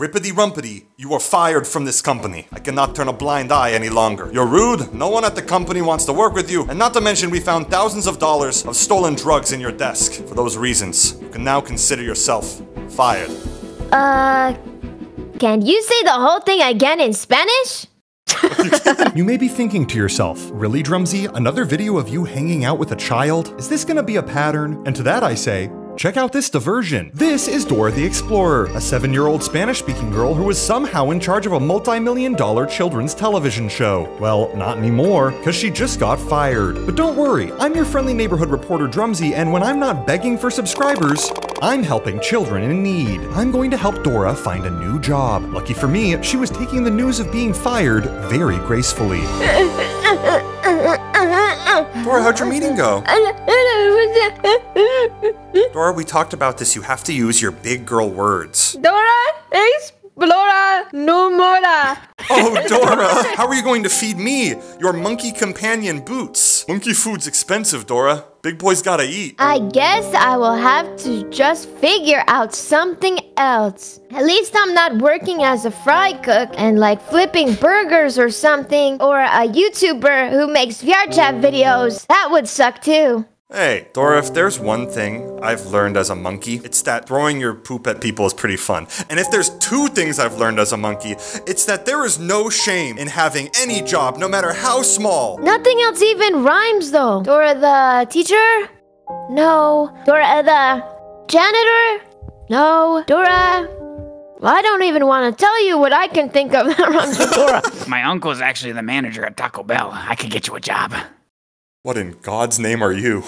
Rippity rumpity, you are fired from this company. I cannot turn a blind eye any longer. You're rude, no one at the company wants to work with you, and not to mention we found thousands of dollars of stolen drugs in your desk. For those reasons, you can now consider yourself fired. Uh, can you say the whole thing again in Spanish? You may be thinking to yourself, really, Drumsy? Another video of you hanging out with a child? Is this gonna be a pattern? And to that I say, Check out this diversion. This is Dora the Explorer, a seven year old Spanish speaking girl who was somehow in charge of a multi million dollar children's television show. Well, not anymore, because she just got fired. But don't worry, I'm your friendly neighborhood reporter Drumsy, and when I'm not begging for subscribers, I'm helping children in need. I'm going to help Dora find a new job. Lucky for me, she was taking the news of being fired very gracefully. Dora, how'd your meeting go? Dora, we talked about this. You have to use your big girl words. Dora Explora Numora. Oh, Dora, how are you going to feed me, your monkey companion Boots? Monkey food's expensive, Dora. Big boy's gotta eat. I guess I will have to just figure out something else. At least I'm not working as a fry cook and like flipping burgers or something, or a YouTuber who makes VR chat videos. That would suck too. Hey, Dora, if there's one thing I've learned as a monkey, it's that throwing your poop at people is pretty fun. And if there's two things I've learned as a monkey, it's that there is no shame in having any job, no matter how small. Nothing else even rhymes though. Dora the teacher? No. Dora the janitor? No. Dora. Well, I don't even want to tell you what I can think of that rhymes with Dora. My uncle's actually the manager at Taco Bell. I could get you a job. What in God's name are you?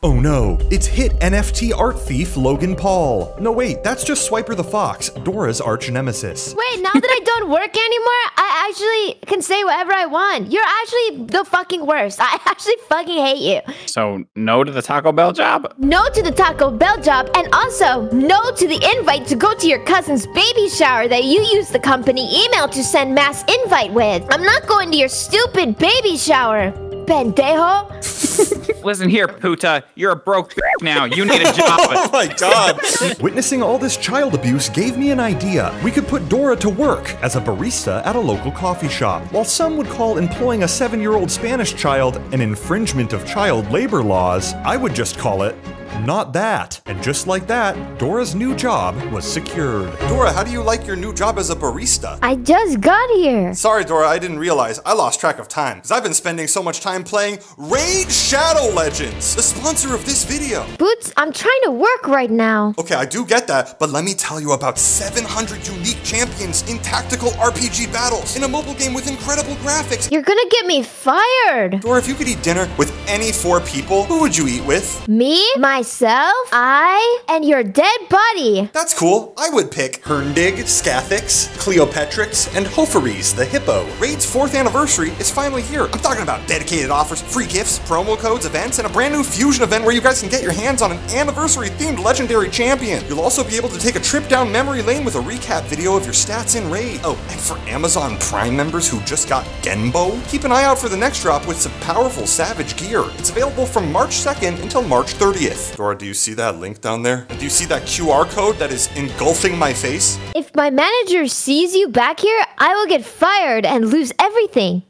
Oh no, it's hit NFT art thief Logan Paul. No, wait, that's just Swiper the Fox, Dora's arch nemesis. Wait, now that I don't work anymore, I actually can say whatever I want. You're actually the fucking worst. I actually fucking hate you. So, no to the Taco Bell job? No to the Taco Bell job, and also no to the invite to go to your cousin's baby shower that you used the company email to send mass invite with. I'm not going to your stupid baby shower, pendejo. Listen here, puta. You're a broke now. You need a job. Oh my God. Witnessing all this child abuse gave me an idea. We could put Dora to work as a barista at a local coffee shop. While some would call employing a seven year old Spanish child an infringement of child labor laws, I would just call it not that. And just like that, Dora's new job was secured. Dora, how do you like your new job as a barista? I just got here. Sorry, Dora, I didn't realize. I lost track of time because I've been spending so much time playing Raid Shadow Legends, the sponsor of this video. Boots, I'm trying to work right now. Okay, I do get that, but let me tell you about 700 unique champions in tactical RPG battles in a mobile game with incredible graphics. You're gonna get me fired. Dora, if you could eat dinner with any four people, who would you eat with? Me, myself, I, and your dead buddy. That's cool. I would pick Hurndig, Skathix, Cleopterix, and Hoforees, the hippo. Raid's fourth anniversary is finally here. I'm talking about dedicated offers, free gifts, promo codes, events, and a brand new fusion event where you guys can get your hands on an anniversary themed legendary champion. You'll also be able to take a trip down memory lane with a recap video of your stats in Raid. Oh, and for Amazon Prime members who just got Genbo, keep an eye out for the next drop with some powerful Savage gear. It's available from March 2nd until March 30th. Dora, do you see that link down there? Do you see that QR code that is engulfing my face? If my manager sees you back here, I will get fired and lose everything.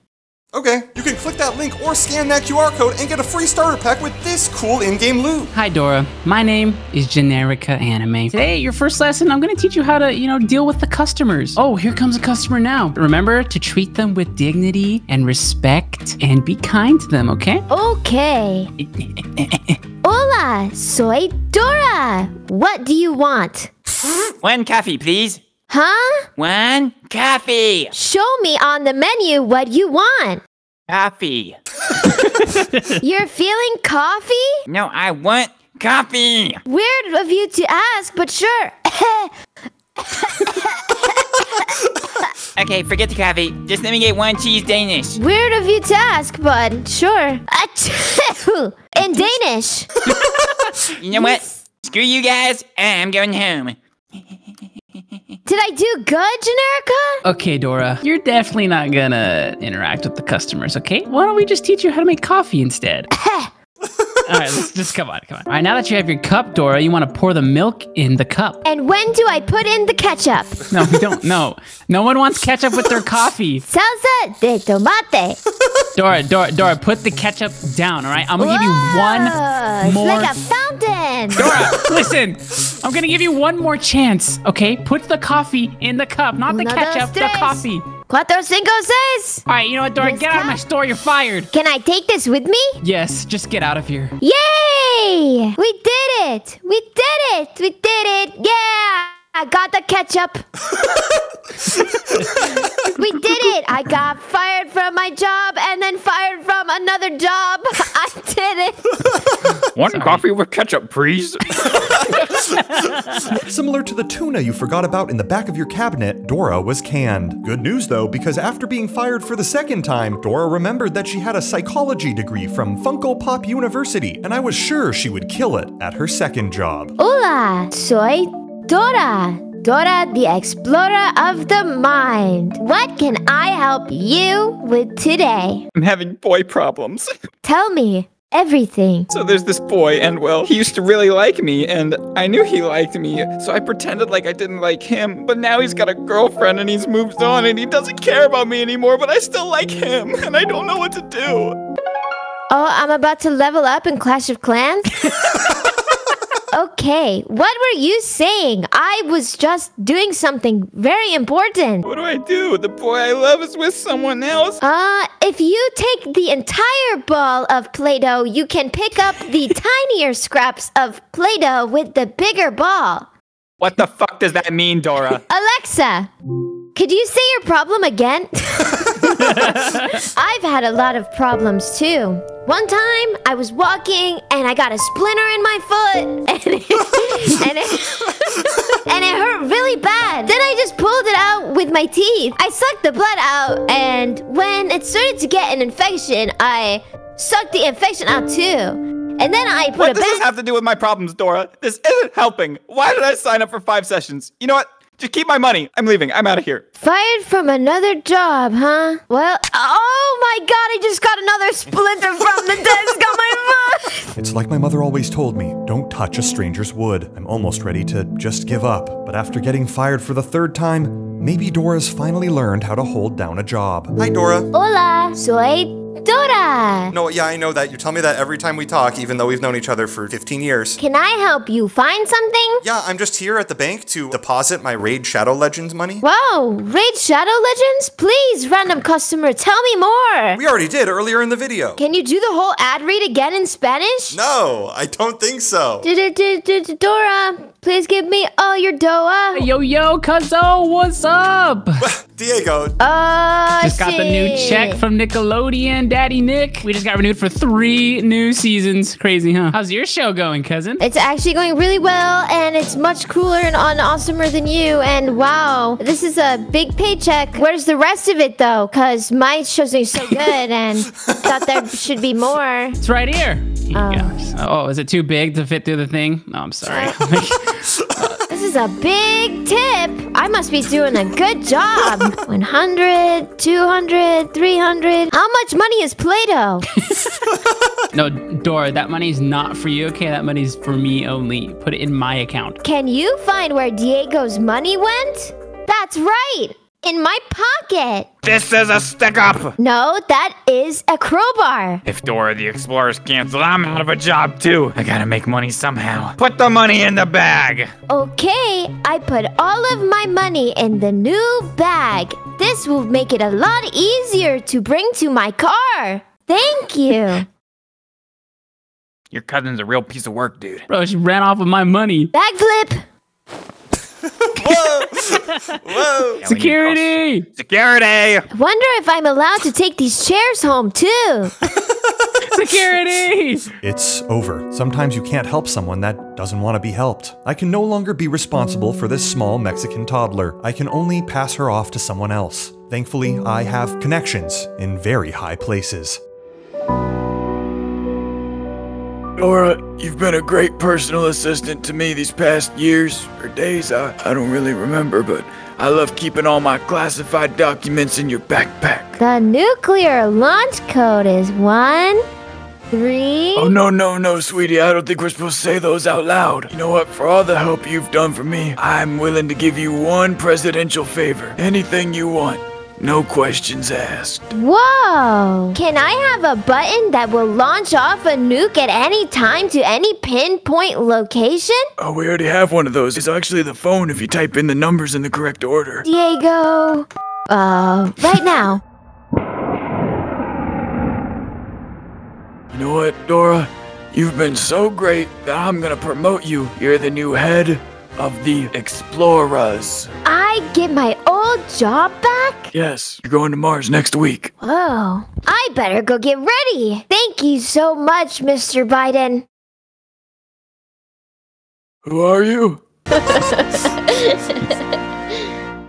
Okay, you can click that link or scan that QR code and get a free starter pack with this cool in-game loot. Hi Dora, my name is Generica Anime. Today, your first lesson, I'm gonna teach you how to, you know, deal with the customers. Oh, here comes a customer now. Remember to treat them with dignity and respect and be kind to them, okay? Okay. Hola, soy Dora. What do you want? One coffee, please. Huh? One coffee. Show me on the menu what you want. Coffee. You're feeling coffee? No, I want coffee. Weird of you to ask, but sure. Okay, forget the coffee. Just let me get one cheese Danish. Weird of you to ask, but sure. In Danish. You know what? Screw you guys. I'm going home. Did I do good, Generica? Okay, Dora, you're definitely not gonna interact with the customers, okay? Why don't we just teach you how to make coffee instead? All right, let's just come on, come on. All right, now that you have your cup, Dora, you want to pour the milk in the cup. And when do I put in the ketchup? No, we don't. No, no one wants ketchup with their coffee. Salsa de tomate. Dora, Dora, Dora, put the ketchup down. All right, I'm gonna give you Whoa, one it's more. like a fountain. Dora, listen. I'm gonna give you one more chance. Okay, put the coffee in the cup, not the Uno, ketchup, dos, the coffee. Cuatro, cinco, seis. All right, you know what, Dora? This Get out of my store. You're fired. Can I take this with me? Yes, just get out of here. Yay! We did it! We did it! We did it! Yeah! I got the ketchup. we did it! I got fired from my job and then fired from another job. I did it. One coffee with ketchup, please. Similar to the tuna you forgot about in the back of your cabinet, Dora was canned. Good news though, because after being fired for the second time, Dora remembered that she had a psychology degree from Funko Pop University, and I was sure she would kill it at her second job. Hola, soy Dora. Dora, the explorer of the mind. What can I help you with today? I'm having boy problems. Tell me everything. So there's this boy, and well, he used to really like me, and I knew he liked me, so I pretended like I didn't like him. But now he's got a girlfriend, and he's moved on, and he doesn't care about me anymore, but I still like him, and I don't know what to do. Oh, I'm about to level up in Clash of Clans? okay, what were you saying? I was just doing something very important. What do I do? The boy I love is with someone else. Uh, if you take the entire ball of Play Doh, you can pick up the tinier scraps of Play Doh with the bigger ball. What the fuck does that mean, Dora? Alexa, could you say your problem again? I've had a lot of problems too. One time I was walking and I got a splinter in my foot and it, and it, and it hurt really bad. Then I just pulled it out with my teeth. I sucked the blood out and when it started to get an infection, I sucked the infection out too. And then I put What a does this have to do with my problems, Dora? This isn't helping. Why did I sign up for five sessions? You know what? Just keep my money. I'm leaving. I'm out of here. Fired from another job, huh? Well, oh my god, I just got another splinter from the desk on my foot! It's like my mother always told me don't touch a stranger's wood. I'm almost ready to just give up. But after getting fired for the third time, maybe Dora's finally learned how to hold down a job. Hi, Dora. Hola, soy Dora. No, yeah, I know that. You tell me that every time we talk, even though we've known each other for 15 years. Can I help you find something? Yeah, I'm just here at the bank to deposit my Raid Shadow Legends money. Whoa, Raid Shadow Legends? Please, random customer, tell me more. We already did earlier in the video. Can you do the whole ad read again in Spanish? No, I don't think so. Dora, please give me all your doa. Yo, yo, cuzzo, what's up? Diego, Oh, Just got the new check from Nickelodeon, Daddy Nick. We just got renewed for three new seasons. Crazy, huh? How's your show going, cousin? It's actually going really well, and it's much cooler and on awesomer than you. And wow, this is a big paycheck. Where's the rest of it though? Cause my show's doing so good, and thought there should be more. It's right here. Um, you go. Oh, is it too big to fit through the thing? No, I'm sorry. This is a big tip. I must be doing a good job. 100, 200, 300. How much money is Play-Doh? no, Dora, that money's not for you, okay? That money's for me only. Put it in my account. Can you find where Diego's money went? That's right. In my pocket. This is a stick up. No, that is a crowbar. If Dora the Explorer's canceled, I'm out of a job too. I gotta make money somehow. Put the money in the bag. Okay, I put all of my money in the new bag. This will make it a lot easier to bring to my car. Thank you. Your cousin's a real piece of work, dude. Bro, she ran off with my money. Backflip. whoa, whoa. Security! Security! Wonder if I'm allowed to take these chairs home too. Security! It's over. Sometimes you can't help someone that doesn't want to be helped. I can no longer be responsible for this small Mexican toddler. I can only pass her off to someone else. Thankfully, I have connections in very high places. Dora, you've been a great personal assistant to me these past years or days. I, I don't really remember, but I love keeping all my classified documents in your backpack. The nuclear launch code is one three. Oh, no, no, no, sweetie. I don't think we're supposed to say those out loud. You know what? For all the help you've done for me, I'm willing to give you one presidential favor. Anything you want. No questions asked. Whoa! Can I have a button that will launch off a nuke at any time to any pinpoint location? Oh, we already have one of those. It's actually the phone if you type in the numbers in the correct order. Diego. Uh, right now. You know what, Dora? You've been so great that I'm gonna promote you. You're the new head of the Explorers. I get my old job back? Yes, you're going to Mars next week. Whoa. I better go get ready. Thank you so much, Mr. Biden. Who are you?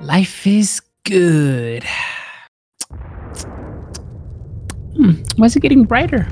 Life is good. Hmm, why is it getting brighter?